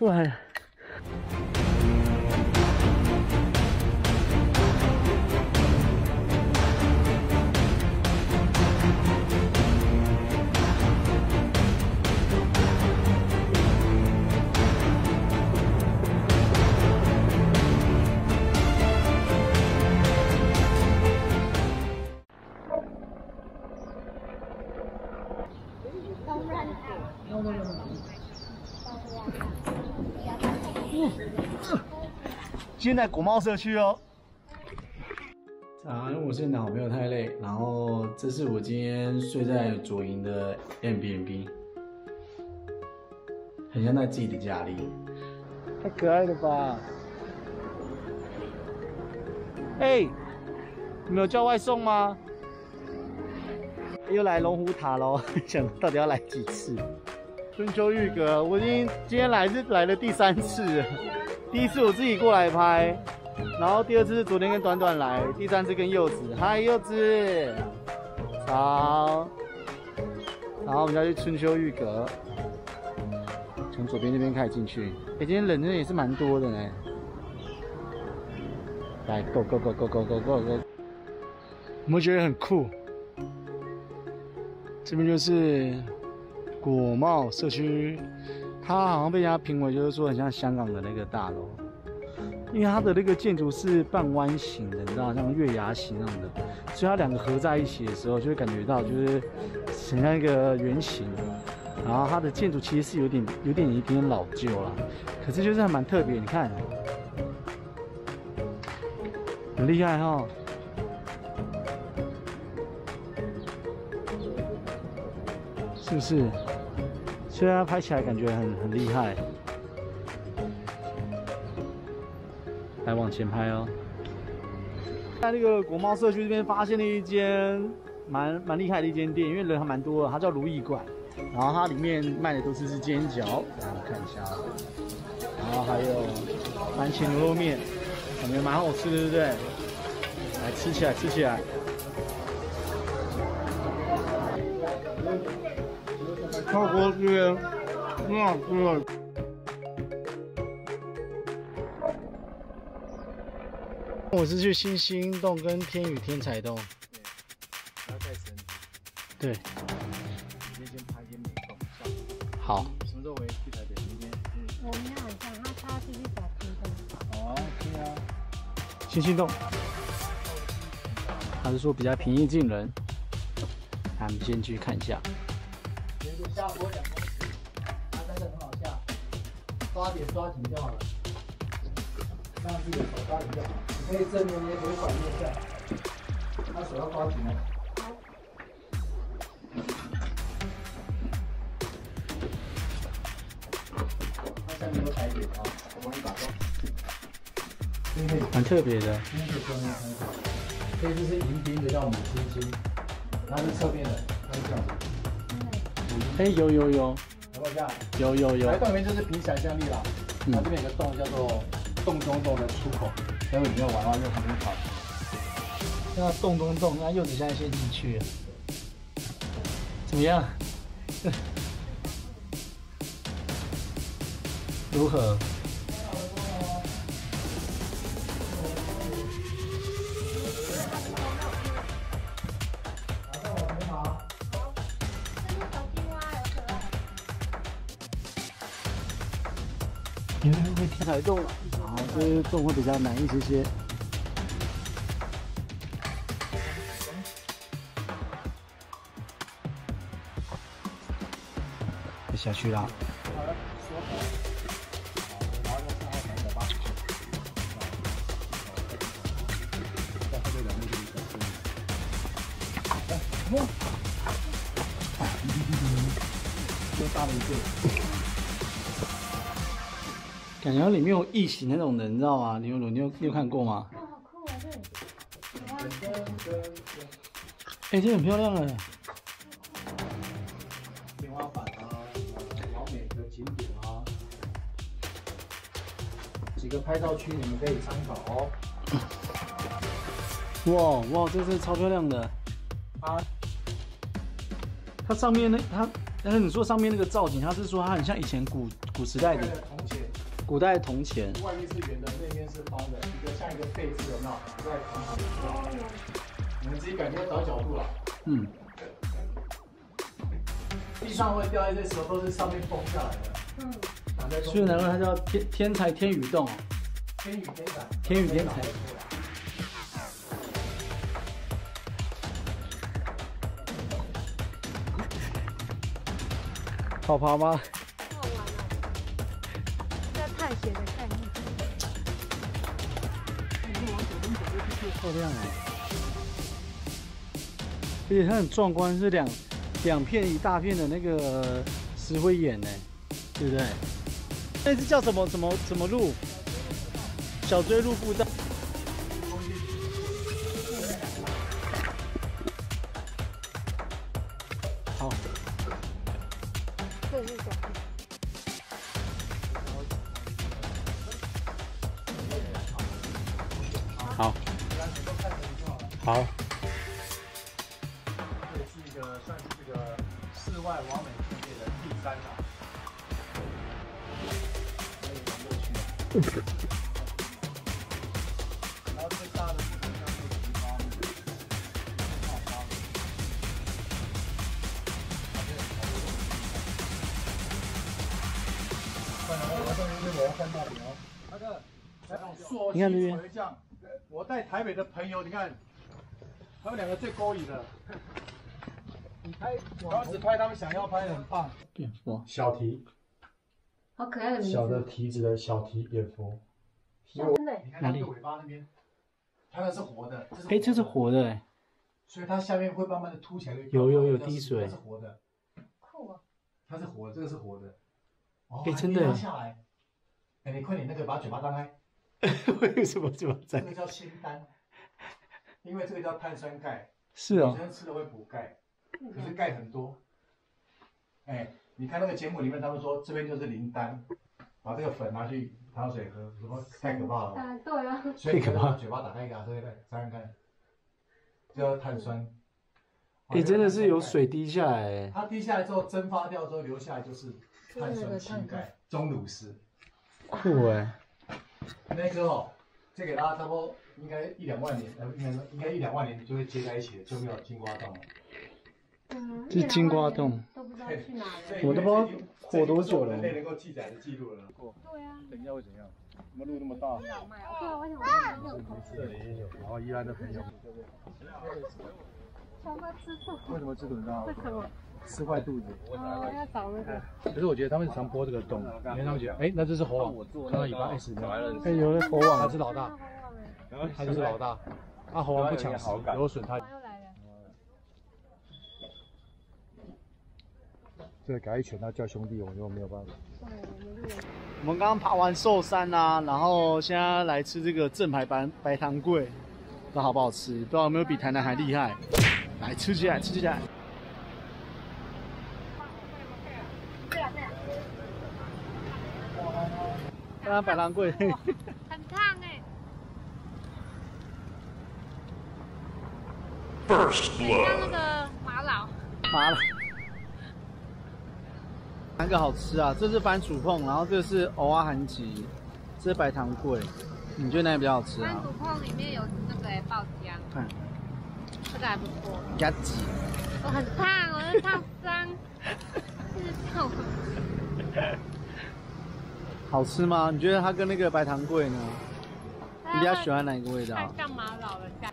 出来了。今天在国贸社区哦。啊，因为我现在好朋友太累，然后这是我今天睡在左营的 M B N B，很像在自己的家里。太可爱了吧！哎，你们有叫外送吗？又来龙虎塔喽，想到底要来几次？春秋玉阁，我已经今天来是来了第三次。第一次我自己过来拍，然后第二次是昨天跟短短来，第三次跟柚子。嗨，柚子，好。然后我们要去春秋玉阁，从左边那边开始进去。哎，今天人真的也是蛮多的呢。来，go go go go go go go go，有没有觉得很酷？这边就是国贸社区，它好像被人家评为就是说很像香港的那个大楼，因为它的那个建筑是半弯形的，你知道，像月牙形那样的，所以它两个合在一起的时候，就会感觉到就是很像一个圆形。然后它的建筑其实是有点有点有点老旧了，可是就是还蛮特别，你看，很厉害哈。是不是？虽然拍起来感觉很很厉害，来往前拍哦。在那个国贸社区这边发现了一间蛮蛮厉害的一间店，因为人还蛮多的，它叫如意馆。然后它里面卖的都是是煎饺，大家看一下。然后还有番茄牛肉面，感觉蛮好吃的，对不对？来吃起来，吃起来。超好吃，很好吃。我是去星星洞跟天宇天才洞。还要再升级。对。今天先拍些美动。好。什么时候回去台北？明天。我明天晚上他他继续找新的。好啊，可以啊。星星洞。他是说比较平易近人。我们先去看一下。下坡两公尺，它真的很好下，抓点抓紧就好了，让自己的手抓紧就好，你可以正面捏，可以反面下，他手要抓紧哦。它下面有踩点啊，我帮你打光。蛮特别的。金是中间很好，这只是迎宾的叫母亲星，它是侧面的，它是这样子。哎，有有有，等一下，有有有。来洞里面就是凭想象力啦。它这边有个洞叫做洞中洞的出口，待会你要玩的话就旁边跑。那洞中洞，那柚子现在先进去，怎么样？如何？因为会天台洞，然后这些洞会比较难一些些。下去了。哇！又大了一个。感觉里面有异形那种人，你知道吗？你有你有你有看过吗？哇，好酷啊！这，哎，这很漂亮哎。天花板啊，完美的景点啊，几个拍照区你们可以参考哦。哇哇，这是超漂亮的。啊，它上面那它，但是你说上面那个造景，它是说它很像以前古古时代的。古代铜钱，外面是圆的，内面是方的，一个像一个贝字，有没有？古代铜钱。你们自己感觉找角度了。嗯，地上会掉一些石头，都是上面崩下来的。嗯，以难怪它叫天天才天宇洞。天宇天才，天宇天才好爬吗？漂亮哎！而且它很壮观，是两两片一大片的那个石灰岩呢，对不对？那是叫什么什么什么路？小追路步道。好，好，好，这也是一个算是这个室外完美世界的第三场。然后最大的部分就是地方，大方。快来，我这边我要翻大饼哦。那个，你看这边我带台北的朋友，你看，他们两个最勾引的。你拍，我只拍他们想要拍的，很棒。蝙蝠，小蹄，好可爱的名字。小的蹄子的小蹄蝙蝠。真的耶，你看它的尾巴那边，它那是活的。哎，这是活的哎，所以它下面会慢慢的凸起来。有有有滴水它是活的，酷啊！它是活的，这个是活的。哦哎真的下来。哎，你快点那个把嘴巴张开，为什么这么在？这个叫仙丹，因为这个叫碳酸钙，是哦女，生吃了会补钙，可是钙很多。哎，你看那个节目里面，他们说这边就是林丹，把这个粉拿去糖水喝，什么太可怕了对啊，所以你可怕嘴巴打开给他喝，对不对？尝尝看，这叫碳酸。你，真的是有水滴下来哎，它滴下来之后蒸发掉之后留下来就是碳酸氢钙钟乳石。酷哎，那个哦，这给它差不多应该一两万年，呃，应该应该一两万年就会接在一起的，就没有金瓜洞了。嗯，这是金瓜洞，都不知道去哪了。我都不知道活多久了人类能够记载的记录了。对啊，等一下会怎样？怎么路那么大。对啊，我想问那种口这里也有，然后依然的朋友，想他吃醋，为什么吃很大为？什么？吃坏肚子。哦，要找那个。可是我觉得他们常播这个洞，因为他们觉得，哎，那这是猴王，看到尾巴，哎，死掉了，哎，有了猴他王，是老大，他就是老大。啊，猴王不抢食，有损他。又来了，这个改一拳，他叫兄弟，我就没有办法。我们刚刚爬完寿山啊，然后现在来吃这个正牌白白糖桂，不知道好不好吃，不知道有没有比台南还厉害。来吃起来，吃起来。刚刚白糖桂，很烫哎。First blood。像那个玛瑙。麻老。三个好吃啊？这是番薯碰，然后这个是藕啊韩吉，这是白糖桂。你觉得哪个比较好吃啊番薯？碰里面有那个哎爆浆，看，这个还不错。鸭子。我很烫，我在烫伤，是烫。好吃吗？你觉得它跟那个白糖桂呢？你比较喜欢哪一个味道？干嘛老人家？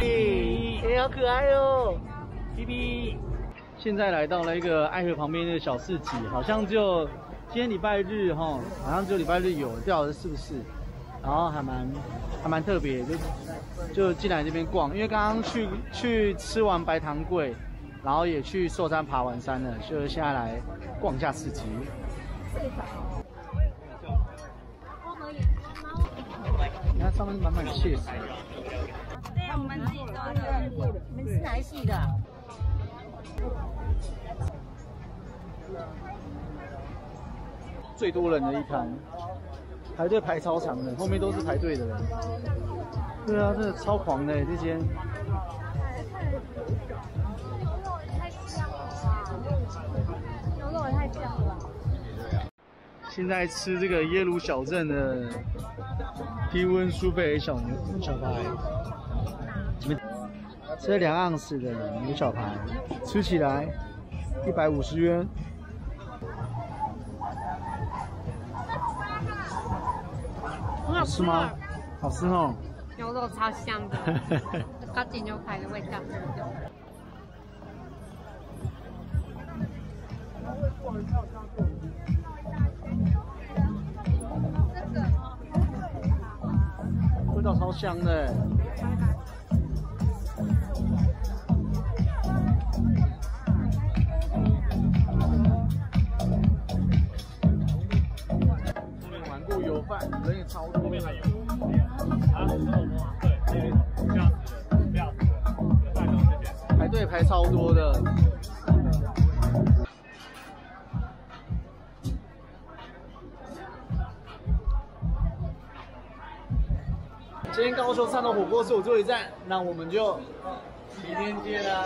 哎，好可爱哦，B B。现在来到了一个爱河旁边的小市集，好像就今天礼拜日哈，好像只有礼拜日有，不晓得是不是？然后还蛮还蛮特别，就就进来这边逛，因为刚刚去去吃完白糖桂，然后也去寿山爬完山了，就现在来逛一下市集。你看上面满满的蟹食。对，我们自己做的。你们是哪一系的？最多人的一摊，排队排超长的，后面都是排队的人。对啊，真的超狂的这间。太香了吧！牛肉也太香了吧！现在吃这个耶鲁小镇的低温苏菲小牛小排，这两盎司的牛小排，吃起来一百五十元。好吃吗？好吃哦。牛肉超香的，高级牛排的味道。味道超香的。排队排超多的。今天高雄汕头火锅是我最后一站，那我们就明天见啦。